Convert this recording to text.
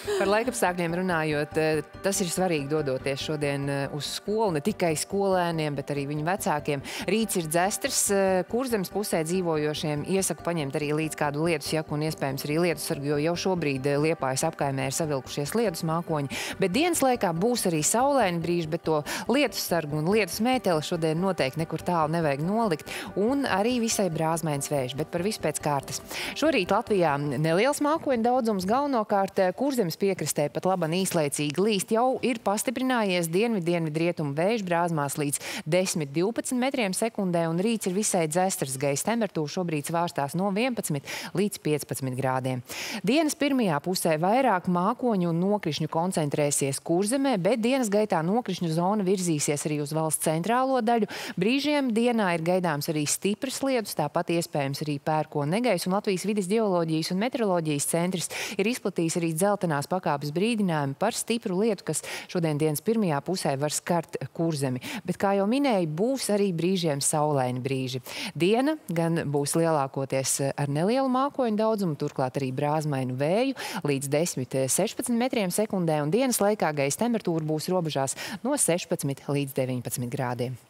Par laikapstākļiem runājot, eh, tas ir svarīgi dodoties šodien eh, uz skolu, ne tikai skolēniem, bet arī viņu vecākiem. Rīts ir dzestrs, eh, kurzemes pusē dzīvojošiem iesaku paņemt arī līdz kādu lietus jaku un iespējams arī lietus sargu, jo jau šobrīd Liepājas apkaimē ir savilkušies lietus mākoņi. Bet dienas laikā būs arī saulēni brīži, bet to lietus sargu un lietus mēteli šodien noteikti nekur tālu nevajag nolikt. Un arī visai brāzmēns vējš, bet par visu pēc kārtas. Šorīt Latvijā neliels mākoņu daudzums galvenokārt kurzemes piekrastē pat laban īslaicīgi līst jau ir pastiprinājies dienvidu dienvidu rietumu vēju brāzmās līdz 10-12 metriem sekundē un rīts ir visai dzestras gaisa temperatūra šobrīd svārstās no 11 līdz 15 grādiem. Dienas pirmajā pusē vairāk mākoņu un nokrišņu koncentrēsies kurzemē, bet dienas gaitā nokrišņu zona virzīsies arī uz valsts centrālo daļu. Brīžiem dienā ir gaidāms arī stipras lietus, tāpat iespējams arī pērko negais un Latvijas vidas geoloģijas un meteoroloģijas centrs ir izplatījis arī dzeltenās pakāpes brīdinājumi par stipru lietu, kas šodien dienas pirmajā pusē var skart kurzemi. Bet, kā jau minēju, būs arī brīžiem saulaini brīži. Diena gan būs lielākoties ar nelielu mākoņu daudzumu, turklāt arī brāzmainu vēju līdz 10-16 metriem sekundē, un dienas laikā gaisa temperatūra būs robežās no 16 līdz 19 grādiem.